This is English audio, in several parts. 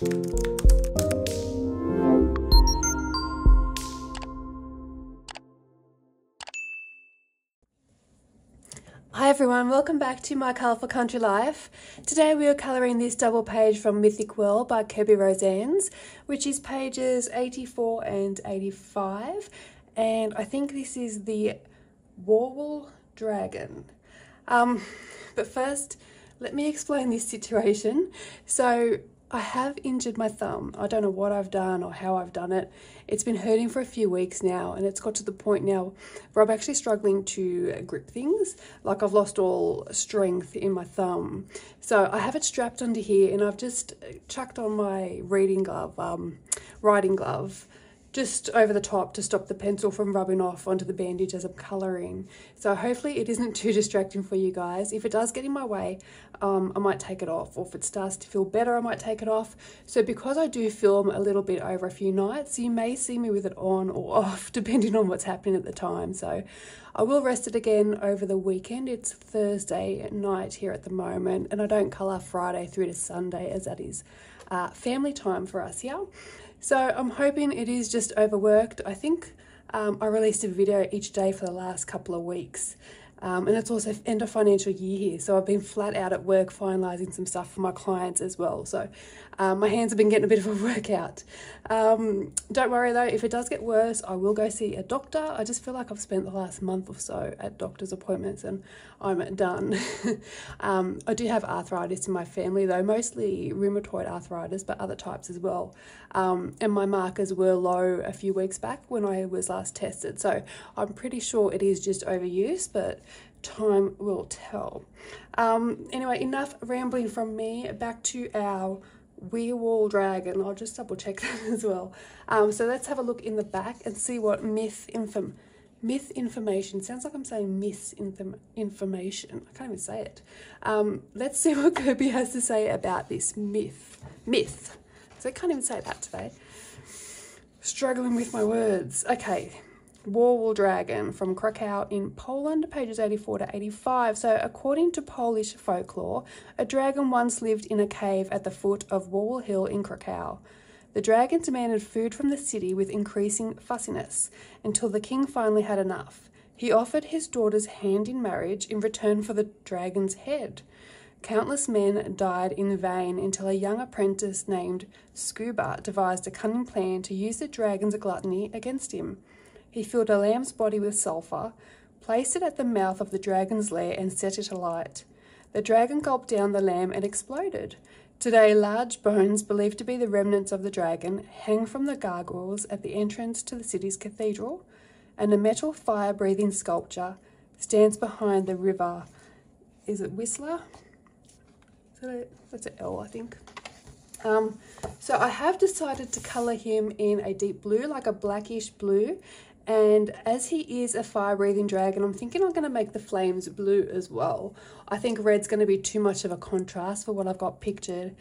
Hi everyone, welcome back to my colourful country life. Today we are colouring this double page from Mythic World by Kerby Rosanes, which is pages 84 and 85. And I think this is the Wawel Dragon. Um, but first, let me explain this situation. So I have injured my thumb. I don't know what I've done or how I've done it. It's been hurting for a few weeks now, and it's got to the point now where I'm actually struggling to grip things. Like I've lost all strength in my thumb. So I have it strapped under here, and I've just chucked on my reading glove, um, writing glove, just over the top to stop the pencil from rubbing off onto the bandage as I'm colouring. So hopefully it isn't too distracting for you guys. If it does get in my way, um, I might take it off. Or if it starts to feel better, I might take it off. So because I do film a little bit over a few nights, you may see me with it on or off, depending on what's happening at the time. So I will rest it again over the weekend. It's Thursday night here at the moment, and I don't colour Friday through to Sunday as that is uh, family time for us here. So I'm hoping it is just overworked. I think um, I released a video each day for the last couple of weeks. Um, and it's also end of financial year here, so I've been flat out at work finalising some stuff for my clients as well. So um, my hands have been getting a bit of a workout. Um, don't worry though, if it does get worse, I will go see a doctor. I just feel like I've spent the last month or so at doctor's appointments and I'm done. Um, I do have arthritis in my family though, mostly rheumatoid arthritis, but other types as well. Um, and my markers were low a few weeks back when I was last tested, so I'm pretty sure it is just overuse, but time will tell. Um, anyway, enough rambling from me. Back to our Wawel Dragon. I'll just double check that as well. Um, so let's have a look in the back and see what myth inform myth information sounds like I'm saying misinformation. I can't even say it. Um, let's see what Kerby has to say about this myth. Myth. So I can't even say that today. Struggling with my words. Okay, Wawel Dragon from Krakow in Poland, pages 84 to 85. So, according to Polish folklore, a dragon once lived in a cave at the foot of Wawel Hill in Krakow. The dragon demanded food from the city with increasing fussiness until the king finally had enough. He offered his daughter's hand in marriage in return for the dragon's head. Countless men died in vain until a young apprentice named Skuba devised a cunning plan to use the dragon's gluttony against him. He filled a lamb's body with sulphur, placed it at the mouth of the dragon's lair, and set it alight. The dragon gulped down the lamb and exploded. Today, large bones, believed to be the remnants of the dragon, hang from the gargoyles at the entrance to the city's cathedral, and a metal fire breathing sculpture stands behind the river. Is it Whistler? Is that a, that's an L, I think. Um, so I have decided to colour him in a deep blue, like a blackish blue, and as he is a fire breathing dragon, I'm thinking I'm going to make the flames blue as well. I think red's going to be too much of a contrast for what I've got pictured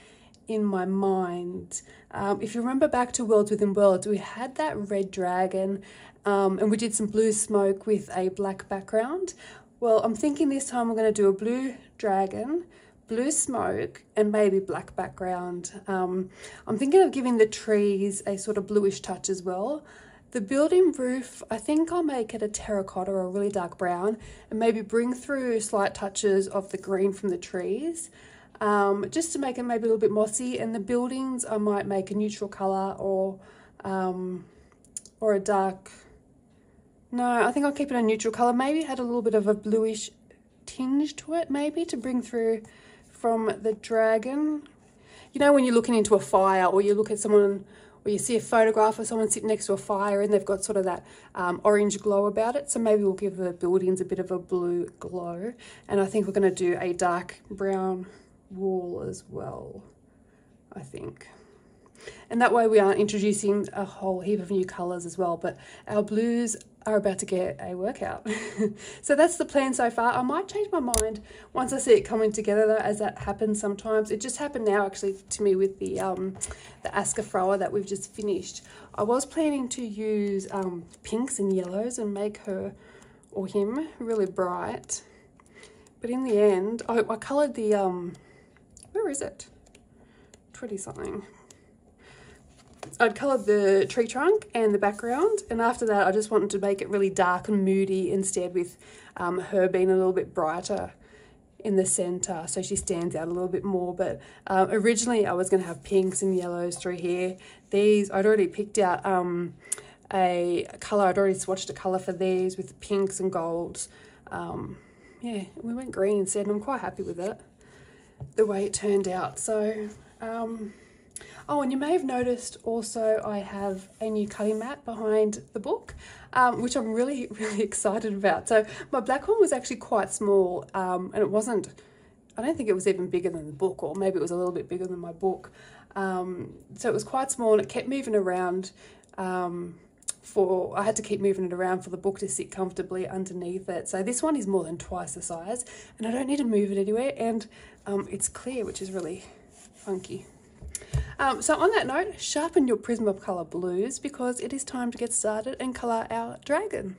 in my mind. Um, if you remember back to Worlds Within Worlds, we had that red dragon um, and we did some blue smoke with a black background. Well, I'm thinking this time we're going to do a blue dragon, blue smoke, and maybe black background. Um, I'm thinking of giving the trees a sort of bluish touch as well. The building roof, I think I'll make it a terracotta or a really dark brown and maybe bring through slight touches of the green from the trees um, just to make it maybe a little bit mossy. And the buildings, I might make a neutral colour or, um, or a dark, no, I think I'll keep it a neutral colour. Maybe add a little bit of a bluish tinge to it maybe to bring through from the dragon. You know when you're looking into a fire or you look at someone or you see a photograph of someone sitting next to a fire and they've got sort of that um, orange glow about it. So maybe we'll give the buildings a bit of a blue glow. And I think we're going to do a dark brown wall as well, I think. And that way we aren't introducing a whole heap of new colours as well. But our blues are about to get a workout. so that's the plan so far. I might change my mind once I see it coming together though, as that happens sometimes. It just happened now actually to me with the um, the Thrower that we've just finished. I was planning to use um, pinks and yellows and make her or him really bright. But in the end, I, I coloured the, um, where is it? 20 something. I'd coloured the tree trunk and the background, and after that, I just wanted to make it really dark and moody instead, with um, her being a little bit brighter in the centre so she stands out a little bit more. But um, originally I was going to have pinks and yellows through here. These I'd already picked out um, a colour I'd already swatched a colour for these with pinks and golds. Um, yeah we went green instead and I'm quite happy with it the way it turned out. So um, Oh, and you may have noticed also I have a new cutting mat behind the book, um, which I'm really, really excited about. So my black one was actually quite small um, and it wasn't, I don't think it was even bigger than the book or maybe it was a little bit bigger than my book. Um, so it was quite small and it kept moving around um, for, I had to keep moving it around for the book to sit comfortably underneath it. So this one is more than twice the size and I don't need to move it anywhere and um, it's clear, which is really funky. Um, so on that note, sharpen your Prismacolor blues because it is time to get started and colour our dragon.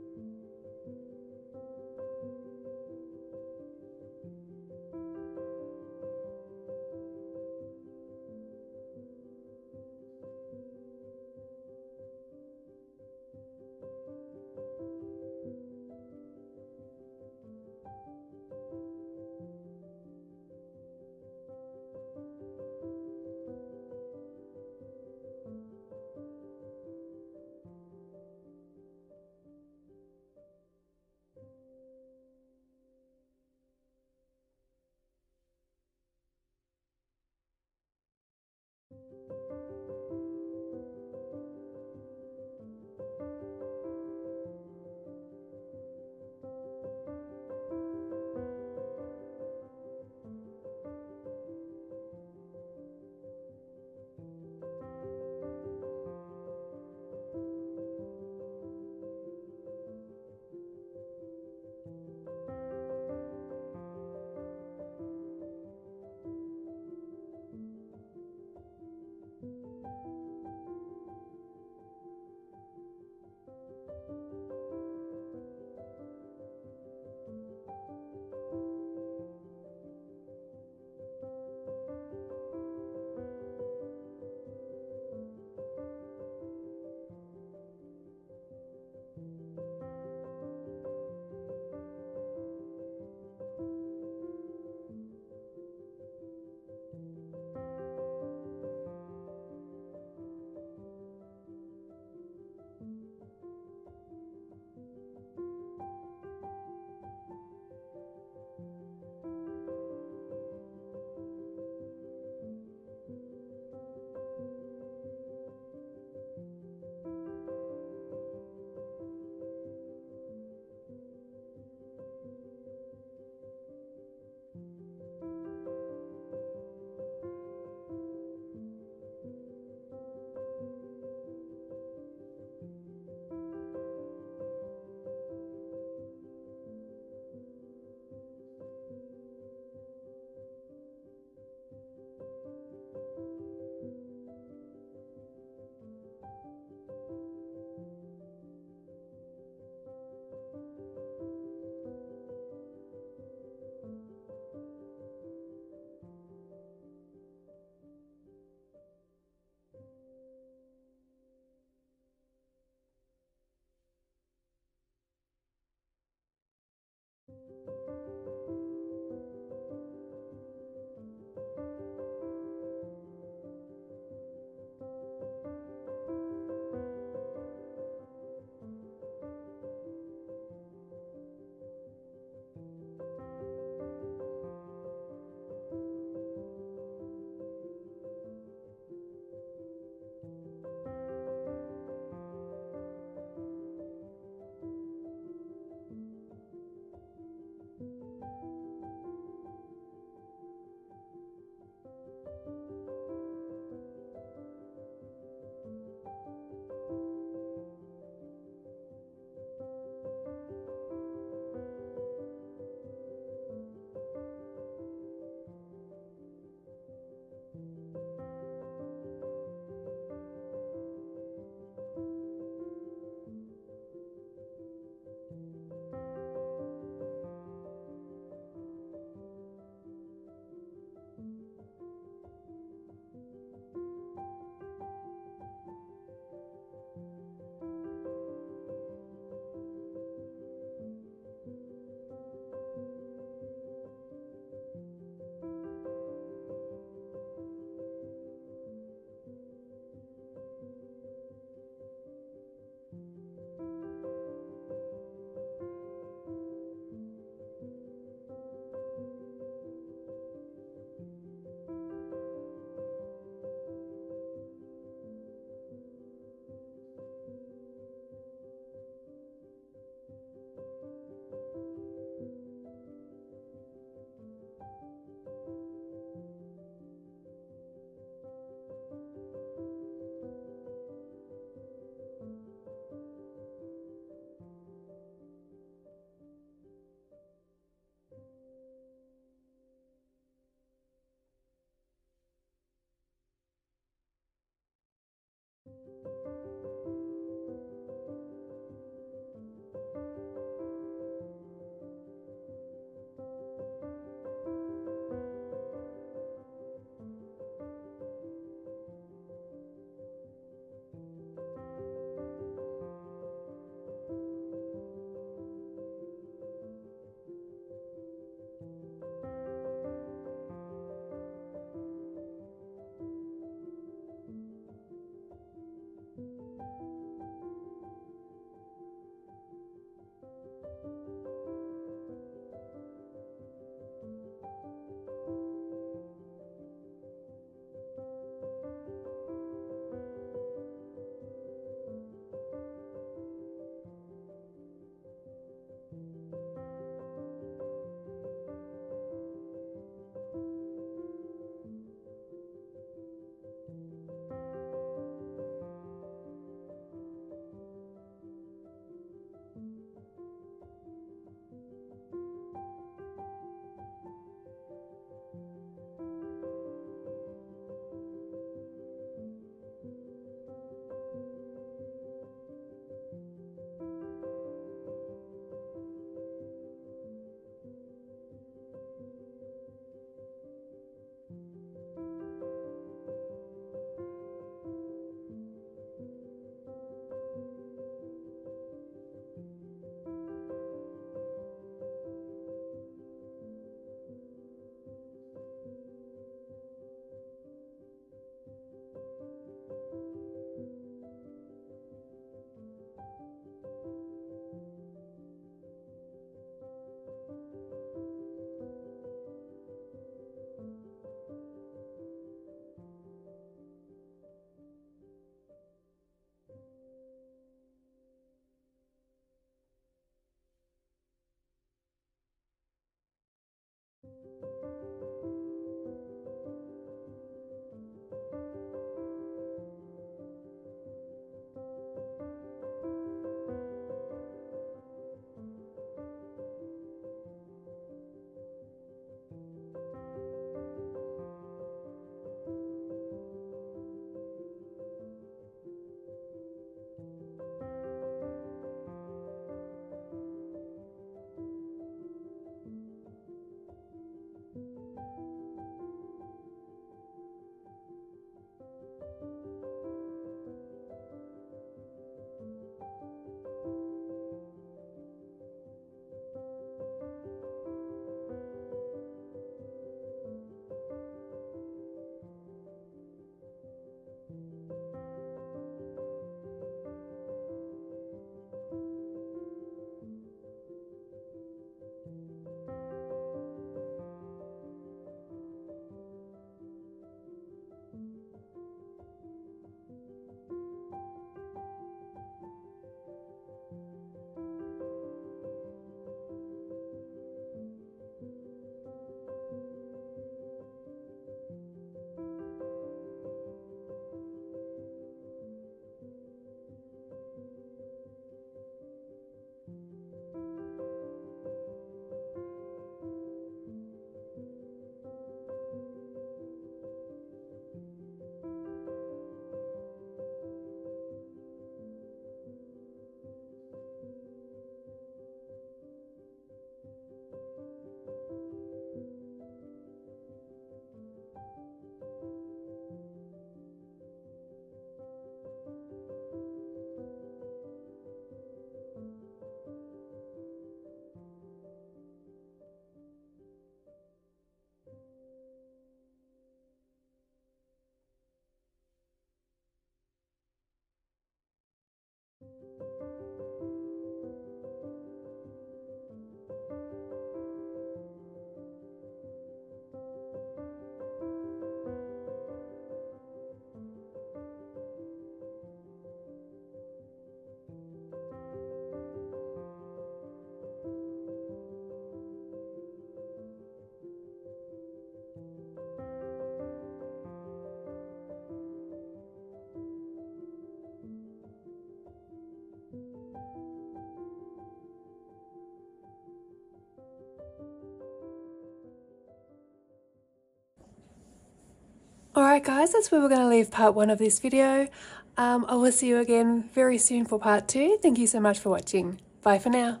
Alright guys, that's where we're going to leave part one of this video. Um, I will see you again very soon for part two. Thank you so much for watching. Bye for now.